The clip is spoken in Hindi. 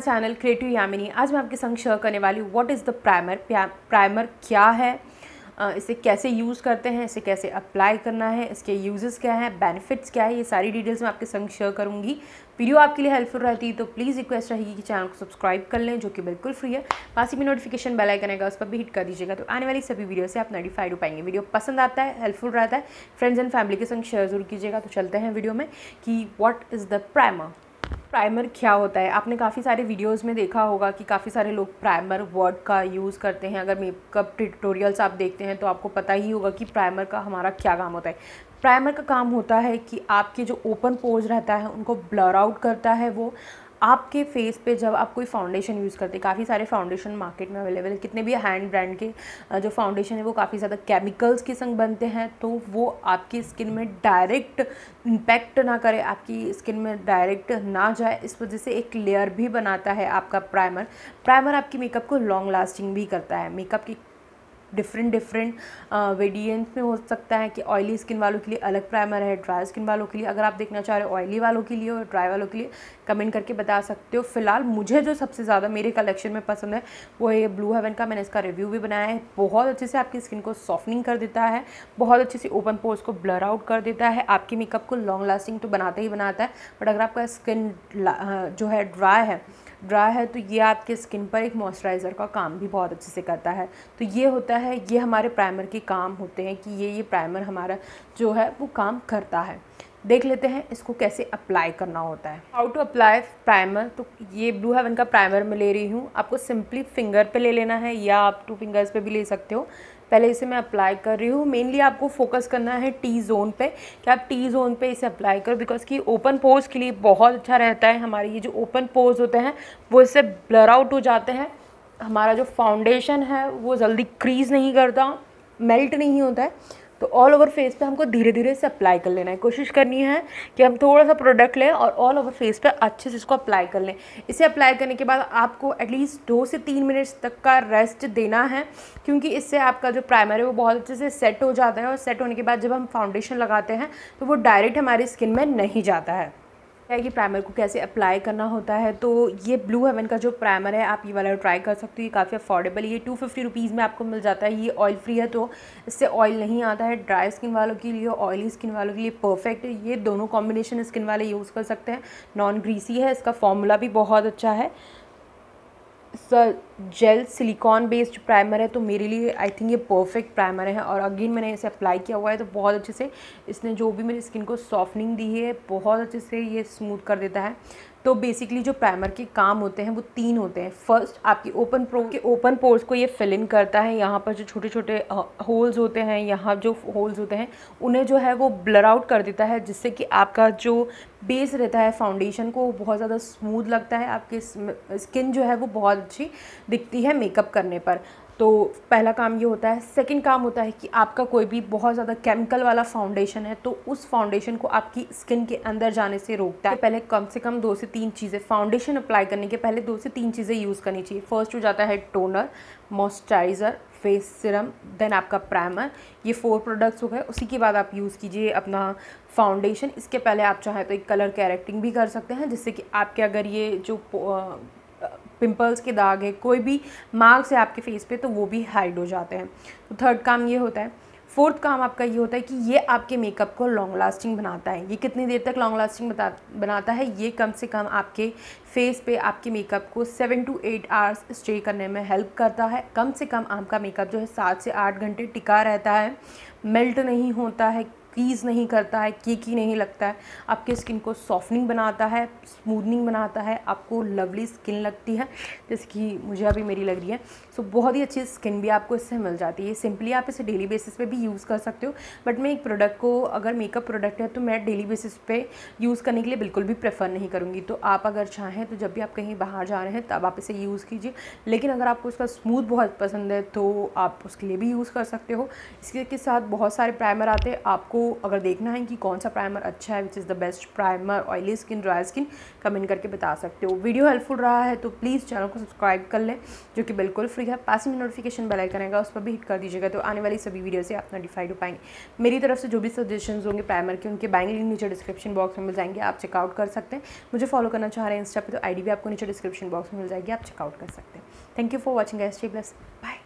चैनल क्रिएटिव यामिनी आज मैं आपके संग शेयर करने वाली what is the primer primer क्या है? इसे कैसे यूज़ करते हैं, इसे कैसे अप्लाई करना है, इसके यूजेस क्या हैं, बेनिफिट्स क्या है, ये सारी डिटेल्स मैं आपके संग शेयर करूँगी। वीडियो आपके लिए हेल्पफुल रहती है तो प्लीज़ रिक्वेस्ट रहेगी कि चैनल को सब्सक्राइब कर लें, जो कि बिल्कुल फ्री है। पास ही में नोटिफिकेशन बेल आइकन आएगा, उस पर भी हिट कर दीजिएगा। तो आने वाली सभी वीडियो से आप नोटिफाइड हो पाएँगे। वीडियो पसंद आता है हेल्पफुल रहता है फ्रेंड्स एंड फैमिली के संग शेयर ज़रूर कीजिएगा। तो चलते हैं वीडियो में कि what is the primer primer क्या होता है? आपने काफ़ी सारे वीडियोस में देखा होगा कि काफ़ी सारे लोग प्राइमर वर्ड का यूज़ करते हैं। अगर मेकअप ट्यूटोरियल्स आप देखते हैं तो आपको पता ही होगा कि प्राइमर का हमारा क्या काम होता है। प्राइमर का काम होता है कि आपके जो ओपन पोज रहता है, उनको ब्लर आउट करता है वो। आपके फेस पे जब आप कोई फाउंडेशन यूज़ करते हैं काफ़ी सारे फाउंडेशन मार्केट में अवेलेबल है। कितने भी हैंड ब्रांड के जो फाउंडेशन है, वो काफ़ी ज़्यादा केमिकल्स के संग बनते हैं तो वो आपकी स्किन में डायरेक्ट इम्पैक्ट ना करे, आपकी स्किन में डायरेक्ट ना जाए। इस वजह से एक लेयर भी बनाता है आपका प्राइमर प्राइमर आपकी मेकअप को लॉन्ग लास्टिंग भी करता है। मेकअप की डिफरेंट डिफरेंट वेरिएंट में हो सकता है कि ऑयली स्किन वालों के लिए अलग प्राइमर है ड्राई स्किन वालों के लिए। अगर आप देखना चाह रहे हो ऑयली वालों के लिए और ड्राई वालों के लिए कमेंट करके बता सकते हो। फ़िलहाल मुझे जो सबसे ज़्यादा मेरे कलेक्शन में पसंद है, वो है ब्लू हेवन का। मैंने इसका रिव्यू भी बनाया है। बहुत अच्छे से आपकी स्किन को सॉफ्टनिंग कर देता है। बहुत अच्छे से ओपन पोर्स को ब्लर आउट कर देता है। आपके मेकअप को लॉन्ग लास्टिंग तो बनाता ही बनाता है। बट अगर आपका स्किन जो है ड्राई है ड्राई है तो ये आपके स्किन पर एक मॉइस्चराइज़र का काम भी बहुत अच्छे से करता है। तो ये होता है, ये हमारे प्राइमर के काम होते हैं कि ये ये प्राइमर हमारा जो है, वो काम करता है। देख लेते हैं इसको कैसे अप्लाई करना होता है। हाउ टू अप्लाई प्राइमर तो ये ब्लू हेवन का प्राइमर मैं ले रही हूँ। आपको सिंपली फिंगर पे ले लेना है या आप टू फिंगर्स पे भी ले सकते हो। पहले इसे मैं अप्लाई कर रही हूँ। मेनली आपको फोकस करना है टी जोन पे कि आप टी जोन पे इसे अप्लाई करो बिकॉज़ कि ओपन पोज के लिए बहुत अच्छा रहता है। हमारे ये जो ओपन पोज होते हैं, वो इससे ब्लर आउट हो जाते हैं। हमारा जो फाउंडेशन है, वो जल्दी क्रीज़ नहीं करता मेल्ट नहीं होता है। तो ऑल ओवर फेस पे हमको धीरे धीरे से अप्लाई कर लेना है। कोशिश करनी है कि हम थोड़ा सा प्रोडक्ट लें और ऑल ओवर फेस पे अच्छे से इसको अप्लाई कर लें। इसे अप्लाई करने के बाद आपको एटलीस्ट दो से तीन मिनट्स तक का रेस्ट देना है, क्योंकि इससे आपका जो प्राइमर है वो बहुत अच्छे से सेट हो जाता है और सेट होने के बाद जब हम फाउंडेशन लगाते हैं तो वो डायरेक्ट हमारी स्किन में नहीं जाता है। है कि प्राइमर को कैसे अप्लाई करना होता है तो ये ब्लू हेवन का जो प्राइमर है, आप ये वाला ट्राई कर सकते हो, ये काफ़ी अफोर्डेबल ये टू फिफ्टी रुपीज़ में आपको मिल जाता है, ये ऑयल फ्री है तो इससे ऑयल नहीं आता है। ड्राई स्किन वालों के लिए ऑयली स्किन वालों के लिए परफेक्ट है। ये दोनों कॉम्बिनेशन स्किन वाले यूज़ कर सकते हैं। नॉन ग्रीसी है, इसका फॉर्मूला भी बहुत अच्छा है। जेल सिलिकॉन बेस्ड प्राइमर है तो मेरे लिए आई थिंक ये परफेक्ट प्राइमर है और अगेन मैंने इसे अप्लाई किया हुआ है तो बहुत अच्छे से इसने जो भी मेरी स्किन को सॉफ्टनिंग दी है, बहुत अच्छे से ये स्मूथ कर देता है। तो बेसिकली जो प्राइमर के काम होते हैं, वो तीन होते हैं। फ़र्स्ट आपकी ओपन प्रो के ओपन पोर्स को ये फिल इन करता है। यहाँ पर जो छोटे छोटे होल्स होते हैं, यहाँ जो होल्स होते हैं, उन्हें जो है वो ब्लर आउट कर देता है, जिससे कि आपका जो बेस रहता है फाउंडेशन को बहुत ज़्यादा स्मूथ लगता है। आपकी स्किन जो है वो बहुत अच्छी दिखती है मेकअप करने पर। तो पहला काम ये होता है सेकंड काम होता है कि आपका कोई भी बहुत ज़्यादा केमिकल वाला फाउंडेशन है तो उस फाउंडेशन को आपकी स्किन के अंदर जाने से रोकता है। पहले कम से कम दो से तीन चीज़ें फाउंडेशन अप्लाई करने के पहले दो से तीन चीज़ें यूज़ करनी चाहिए। फ़र्स्ट हो जाता है toner moisturiser face serum then आपका प्राइमर ये फोर प्रोडक्ट्स हो गए, उसी के बाद आप यूज़ कीजिए अपना फाउंडेशन इसके पहले आप चाहें तो एक कलर कैरेक्टिंग भी कर सकते हैं, जिससे कि आपके अगर ये जो पिंपल्स के दाग है, कोई भी मार्क्स है आपके फेस पे तो वो भी हाइड हो जाते हैं। तो थर्ड काम ये होता है। फोर्थ काम आपका ये होता है कि ये आपके मेकअप को लॉन्ग लास्टिंग बनाता है। ये कितनी देर तक लॉन्ग लास्टिंग बता, बनाता है? ये कम से कम आपके फेस पे, आपके मेकअप को seven to eight hours stay करने में हेल्प करता है। कम से कम आपका मेकअप जो है सात से आठ घंटे टिका रहता है। मेल्ट नहीं होता है। क्रीज़ नहीं करता है, केकी नहीं लगता है। आपके स्किन को सॉफ्टनिंग बनाता है स्मूदनिंग बनाता है, आपको लवली स्किन लगती है, जैसे कि मुझे अभी मेरी लग रही है। सो बहुत ही अच्छी स्किन भी आपको इससे मिल जाती है। सिंपली आप इसे डेली बेसिस पे भी यूज़ कर सकते हो बट मैं एक प्रोडक्ट को, अगर मेकअप प्रोडक्ट है तो मैं डेली बेसिस पे यूज़ करने के लिए बिल्कुल भी प्रेफर नहीं करूँगी। तो आप अगर चाहें तो जब भी आप कहीं बाहर जा रहे हैं, तब आप इसे यूज़ कीजिए। लेकिन अगर आपको इसका स्मूथ बहुत पसंद है तो आप उसके लिए भी यूज़ कर सकते हो। इसके साथ बहुत सारे प्राइमर आते हैं, आपको अगर देखना है कि कौन सा प्राइमर अच्छा है which is the best primer oily skin dry skin comment करके बता सकते हो। वीडियो हेल्पफुल रहा है तो प्लीज़ चैनल को सब्सक्राइब कर लें, जो कि बिल्कुल फ्री है। पास में नोटिफिकेशन बेल आइकन आएगा, उस पर भी हिट कर दीजिएगा तो आने वाली सभी वीडियो से आप नोटिफाइड हो पाएँगे। मेरी तरफ़ से जो भी सजेशन होंगे प्राइमर के, उनके बैंक लिंक नीचे डिस्क्रिप्शन बॉक्स में मिल जाएँगे, आप चेकआउट कर सकते हैं। मुझे फॉलो करना चाह रहे हैं इंस्टा पे तो आईडी भी आपको नीचे डिस्क्रिप्शन बॉक्स में मिल जाएगी, आप चेकआउट कर सकते हैं। Thank you for watching S T plus bye